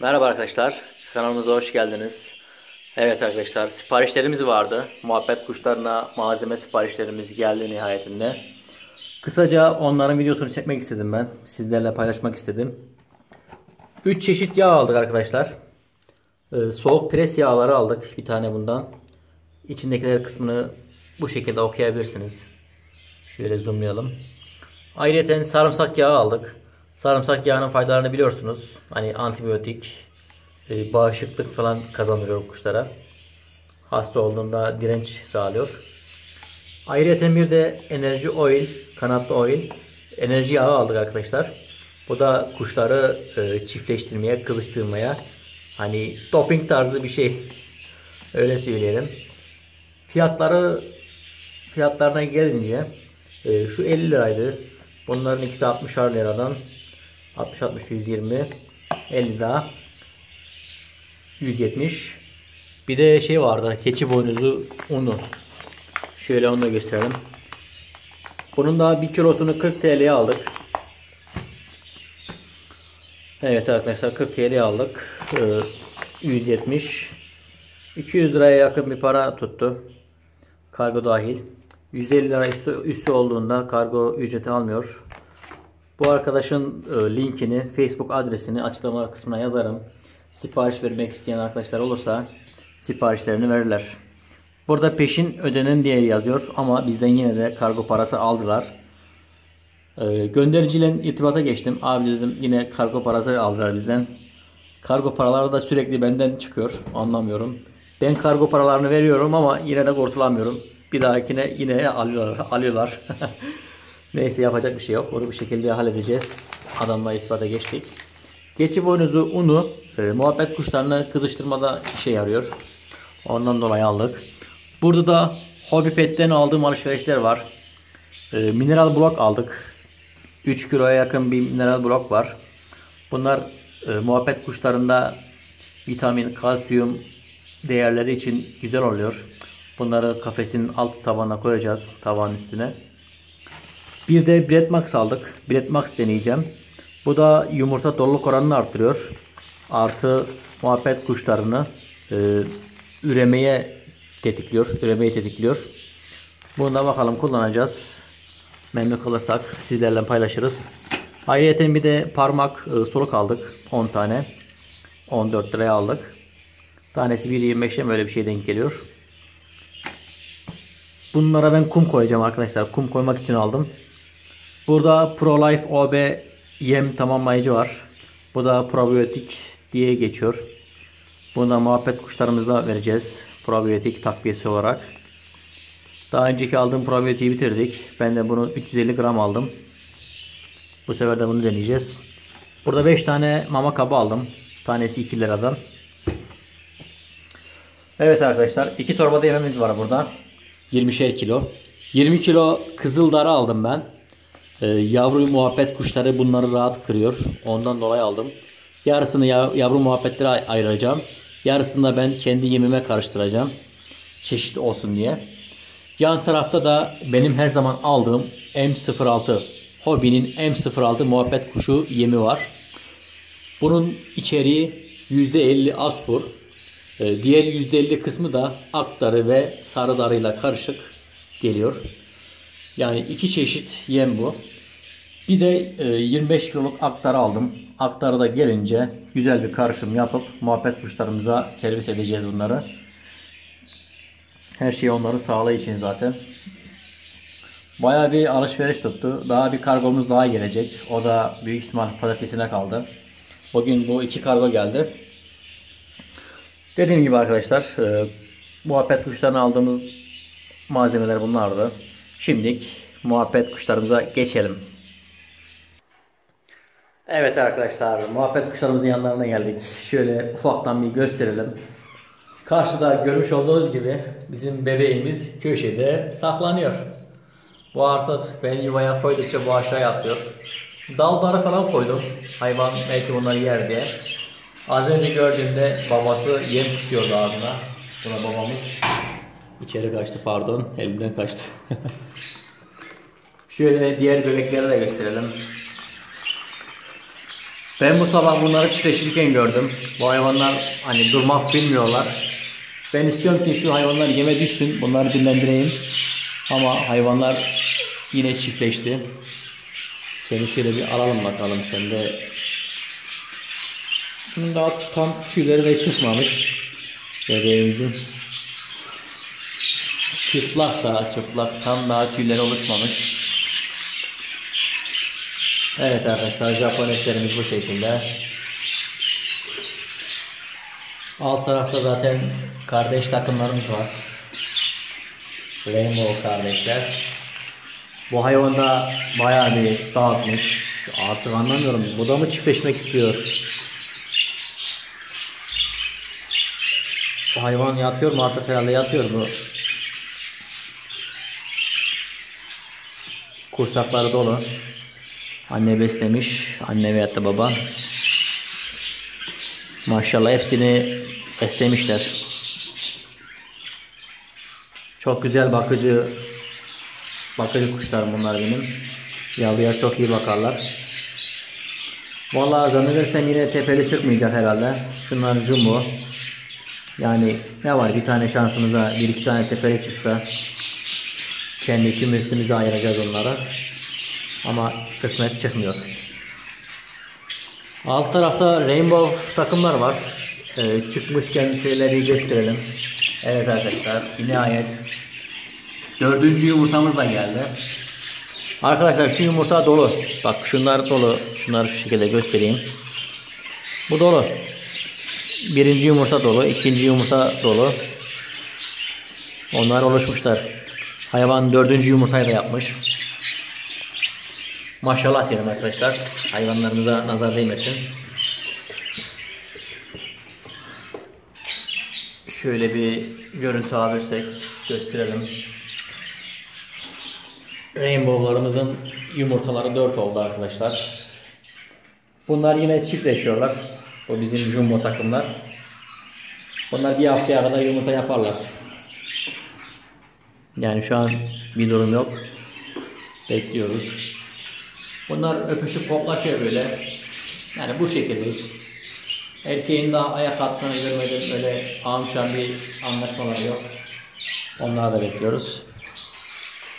Merhaba arkadaşlar, kanalımıza hoş geldiniz. Evet arkadaşlar, siparişlerimiz vardı. Muhabbet kuşlarına malzeme siparişlerimiz geldi nihayetinde. Kısaca onların videosunu çekmek istedim ben. Sizlerle paylaşmak istedim. 3 çeşit yağ aldık arkadaşlar. Ee, soğuk pres yağları aldık bir tane bundan. İçindekiler kısmını bu şekilde okuyabilirsiniz. Şöyle zoomlayalım. Ayrıca sarımsak yağı aldık. Sarımsak yağının faydalarını biliyorsunuz. Hani antibiyotik, e, bağışıklık falan kazandırıyor kuşlara. Hasta olduğunda direnç sağlıyor. Ayrıca bir de enerji oil, kanatlı oil, enerji yağı aldık arkadaşlar. Bu da kuşları e, çiftleştirmeye, kılıçtırmaya, hani doping tarzı bir şey. Öyle söyleyelim. Fiyatları fiyatlarına gelince e, şu 50 liraydı. Bunların ikisi 60'ar liradan 60 60 120 50 daha. 170 bir de şey vardı keçi boynuzu unu. Şöyle onu da gösterelim. Bunun daha bir kilosunu 40 TL'ye aldık. Evet arkadaşlar 40 TL'ye aldık. Ee, 170 200 liraya yakın bir para tuttu. Kargo dahil. 150 lira üstü, üstü olduğunda kargo ücreti almıyor bu arkadaşın e, linkini, Facebook adresini açıklama kısmına yazarım. Sipariş vermek isteyen arkadaşlar olursa siparişlerini verirler. Burada peşin ödenen diye yazıyor ama bizden yine de kargo parası aldılar. E, göndericiyle irtibata geçtim. Abi dedim yine kargo parası aldılar bizden. Kargo paraları da sürekli benden çıkıyor. Anlamıyorum. Ben kargo paralarını veriyorum ama yine de kurtulamıyorum. Bir dahakine yine alıyorlar. alıyorlar. Neyse yapacak bir şey yok. Onu bu şekilde halledeceğiz. Adamla irtibata geçtik. Geçi boynuzu unu e, muhabbet kuşlarını kızıştırmada işe yarıyor. Ondan dolayı aldık. Burada da Hobby Pet'ten aldığım alışverişler var. E, mineral blok aldık. 3 kiloya yakın bir mineral blok var. Bunlar e, muhabbet kuşlarında vitamin, kalsiyum değerleri için güzel oluyor. Bunları kafesin alt tabanına koyacağız. Tavanın üstüne. Bir de Bread Max aldık. Bread Max deneyeceğim. Bu da yumurta doluluk oranını arttırıyor. Artı muhabbet kuşlarını e, üremeye tetikliyor. Üremeyi tetikliyor. Bunu da bakalım kullanacağız. Memnun kalırsak sizlerle paylaşırız. Ayrıca bir de parmak e, soluk aldık. 10 tane. 14 liraya aldık. Tanesi 1.25'e böyle bir şey denk geliyor. Bunlara ben kum koyacağım arkadaşlar. Kum koymak için aldım. Burada ProLife OB yem tamamlayıcı var. Bu da probiyotik diye geçiyor. Bunu da muhabbet kuşlarımızla vereceğiz. Probiyotik takviyesi olarak. Daha önceki aldığım probiyotiği bitirdik. Ben de bunu 350 gram aldım. Bu sefer de bunu deneyeceğiz. Burada 5 tane mama kabı aldım. Tanesi 2 liradan. Evet arkadaşlar. 2 torba yememiz var burada. 20'şer kilo. 20 kilo kızıl dara aldım ben. Ee, yavru muhabbet kuşları bunları rahat kırıyor. Ondan dolayı aldım. Yarısını yavru muhabbetlere ayıracağım. Yarısını da ben kendi yemime karıştıracağım. Çeşit olsun diye. Yan tarafta da benim her zaman aldığım M06 Hobby'nin M06 muhabbet kuşu yemi var. Bunun içeriği %50 aspur. Ee, diğer %50 kısmı da aktarı ve sarı darıyla karışık geliyor. Yani iki çeşit yem bu. Bir de 25 e, kiloluk aktarı aldım. Aktarı da gelince güzel bir karışım yapıp muhabbet kuşlarımıza servis edeceğiz bunları. Her şey onları sağlığı için zaten. Baya bir alışveriş tuttu. Daha bir kargomuz daha gelecek. O da büyük ihtimal patatesine kaldı. Bugün bu iki kargo geldi. Dediğim gibi arkadaşlar e, muhabbet kuşlarına aldığımız malzemeler bunlardı. Şimdilik muhabbet kuşlarımıza geçelim. Evet arkadaşlar muhabbet kuşlarımızın yanlarına geldik. Şöyle ufaktan bir gösterelim. Karşıda görmüş olduğunuz gibi bizim bebeğimiz köşede saklanıyor. Bu artık ben yuvaya koydukça bu aşağıya atlıyor. Dalları falan koydum. Hayvan belki bunları yer diye. Az önce gördüğümde babası yem tutuyordu ağzına. Buna babamız içeri kaçtı pardon. Elimden kaçtı. Şöyle diğer bebekleri de gösterelim. Ben bu sabah bunları çiftleşirken gördüm. Bu hayvanlar hani durmak bilmiyorlar. Ben istiyorum ki şu hayvanlar yeme düşsün. Bunları dinlendireyim. Ama hayvanlar yine çiftleşti. Seni şöyle bir alalım bakalım. Sen de bunun daha tam tüyleri de çıkmamış. Bebeğimizin. Çıplak daha çıplak. Tam daha tüyleri oluşmamış. Evet arkadaşlar Japoneslerimiz bu şekilde. Alt tarafta zaten kardeş takımlarımız var. Rainbow kardeşler. Bu hayvan da bayağı bir dağıtmış. Artık anlamıyorum. Bu da mı çiftleşmek istiyor? Bu hayvan yatıyor mu artık herhalde yatıyor bu. Kursakları dolu. Anne beslemiş. Anne veyahut da baba. Maşallah hepsini beslemişler. Çok güzel bakıcı bakıcı kuşlarım bunlar benim. Yavruya çok iyi bakarlar. Vallahi zannedersem yine tepeli çıkmayacak herhalde. Şunlar jumbo. Yani ne var bir tane şansımıza bir iki tane tepeli çıksa kendi kümesimize ayıracağız onlara. Ama kısmet çıkmıyor. Alt tarafta Rainbow takımlar var. Ee, çıkmışken şöyle bir gösterelim. Evet arkadaşlar nihayet dördüncü yumurtamız da geldi. Arkadaşlar şu yumurta dolu. Bak şunlar dolu. Şunları şu şekilde göstereyim. Bu dolu. Birinci yumurta dolu. ikinci yumurta dolu. Onlar oluşmuşlar. Hayvan dördüncü yumurtayı da yapmış. Maşallah diyelim arkadaşlar. Hayvanlarımıza nazar değmesin. Şöyle bir görüntü alırsak gösterelim. Rainbow'larımızın yumurtaları 4 oldu arkadaşlar. Bunlar yine çiftleşiyorlar. O bizim jumbo takımlar. Bunlar bir haftaya kadar yumurta yaparlar. Yani şu an bir durum yok. Bekliyoruz. Bunlar öpüşüp koklaşıyor böyle. Yani bu şekilde. Erkeğin daha ayak attığını görmedim. Öyle amşan bir anlaşmaları yok. Onları da bekliyoruz.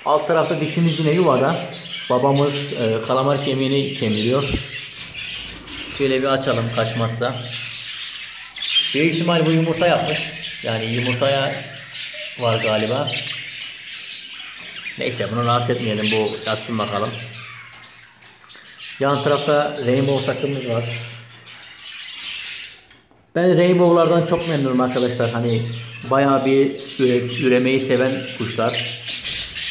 Alt tarafta dişimiz yine yuvada. Babamız e, kalamar kemiğini kemiriyor. Şöyle bir açalım kaçmazsa. Büyük ihtimal bu yumurta yapmış. Yani yumurtaya var galiba. Neyse bunu rahatsız etmeyelim. Bu yatsın bakalım. Yan tarafta Rainbow takımımız var. Ben Rainbow'lardan çok memnunum arkadaşlar. Hani bayağı bir üre, üremeyi seven kuşlar.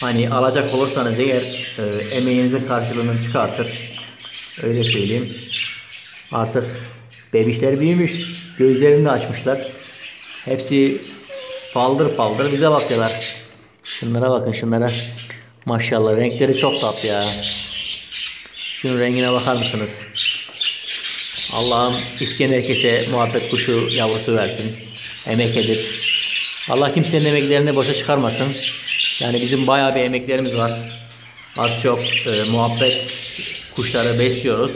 Hani alacak olursanız eğer e, emeğinizin karşılığını çıkartır. Öyle söyleyeyim. Artık bebişler büyümüş. Gözlerini de açmışlar. Hepsi faldır faldır bize bakıyorlar. Şunlara bakın şunlara. Maşallah renkleri çok tatlı ya. Şunun rengine bakar mısınız? Allah'ım isteyen herkese muhabbet kuşu yavrusu versin. Emek edip. Allah kimsenin emeklerini boşa çıkarmasın. Yani bizim bayağı bir emeklerimiz var. Az çok e, muhabbet kuşları besliyoruz.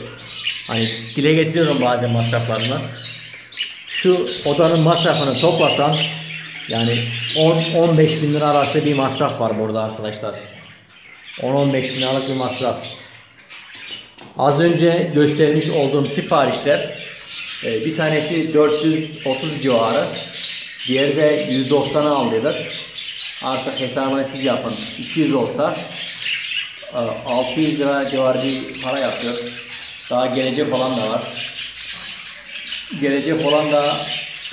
Hani dile getiriyorum bazen masraflarını. Şu odanın masrafını toplasan yani 10-15 bin lira arası bir masraf var burada arkadaşlar. 10-15 bin liralık bir masraf. Az önce göstermiş olduğum siparişler e, bir tanesi 430 civarı. Diğeri de 190'a aldıydık. Artık hesabını siz yapın. 200 olsa 600 lira civarı bir para yapıyor. Daha gelecek olan da var. Gelecek olan da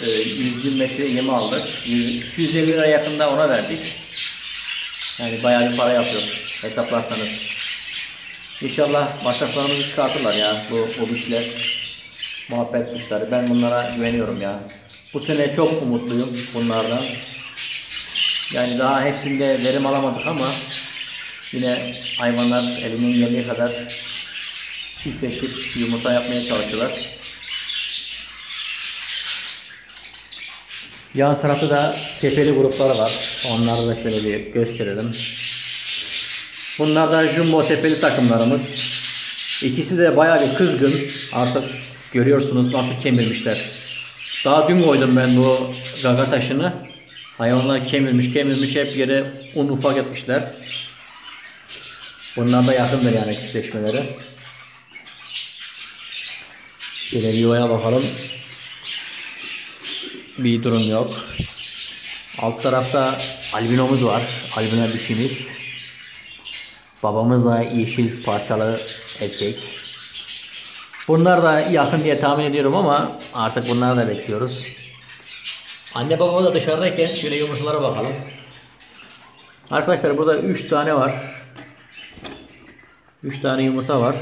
125 lira yemi aldık. 250 lira yakında ona verdik. Yani bayağı bir para yapıyor hesaplarsanız. İnşallah masraflarımızı çıkartırlar ya bu, bu işler. Muhabbet kuşları. Ben bunlara güveniyorum ya. Bu sene çok umutluyum bunlardan. Yani daha hepsinde verim alamadık ama yine hayvanlar elimin geldiği kadar çiftleşip yumurta yapmaya çalışıyorlar. Yan tarafta da tepeli grupları var. Onları da şöyle bir gösterelim. Bunlar da jumbo tepeli takımlarımız. İkisi de bayağı bir kızgın. Artık görüyorsunuz nasıl kemirmişler. Daha dün koydum ben bu gaga taşını. Hayvanlar kemirmiş kemirmiş hep yere un ufak etmişler. Bunlar da yakındır yani çiftleşmeleri. Şöyle bir yuvaya bakalım. Bir durum yok. Alt tarafta albinomuz var. Albino dişimiz. Babamız da yeşil parçalı erkek. Bunlar da yakın diye tahmin ediyorum ama artık bunları da bekliyoruz. Anne babamız da dışarıdayken şöyle yumurtalara bakalım. Arkadaşlar burada 3 tane var. 3 tane yumurta var.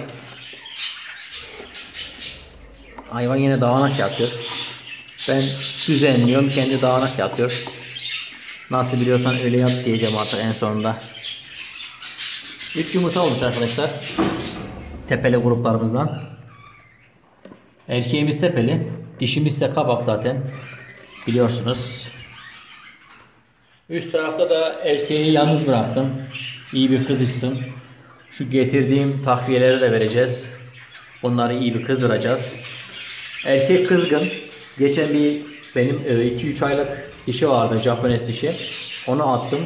Hayvan yine dağınak yatıyor. Ben düzenliyorum kendi dağınak yatıyor. Nasıl biliyorsan öyle yap diyeceğim artık en sonunda. 3 yumurta olmuş arkadaşlar. Tepeli gruplarımızdan. Erkeğimiz tepeli. Dişimiz de kabak zaten. Biliyorsunuz. Üst tarafta da erkeği yalnız bıraktım. İyi bir kızışsın. Şu getirdiğim takviyeleri de vereceğiz. Bunları iyi bir kızdıracağız. Erkek kızgın. Geçen bir benim 2-3 aylık dişi vardı. Japones dişi. Onu attım.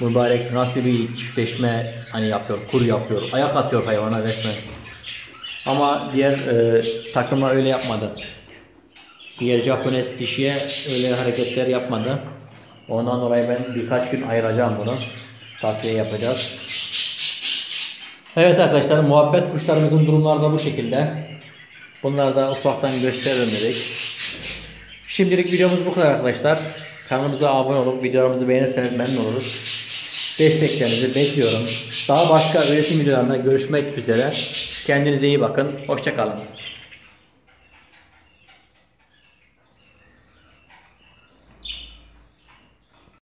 Mübarek nasıl bir çiftleşme hani yapıyor, kur yapıyor. Ayak atıyor hayvana resmen. Ama diğer e, takıma öyle yapmadı. Diğer Japones dişiye öyle hareketler yapmadı. Ondan dolayı ben birkaç gün ayıracağım bunu. Takviye yapacağız. Evet arkadaşlar muhabbet kuşlarımızın durumları da bu şekilde. Bunları da ufaktan gösterelim dedik. Şimdilik videomuz bu kadar arkadaşlar. Kanalımıza abone olup videolarımızı beğenirseniz memnun oluruz. Desteklerinizi bekliyorum. Daha başka öğretim videolarında görüşmek üzere. Kendinize iyi bakın. Hoşçakalın.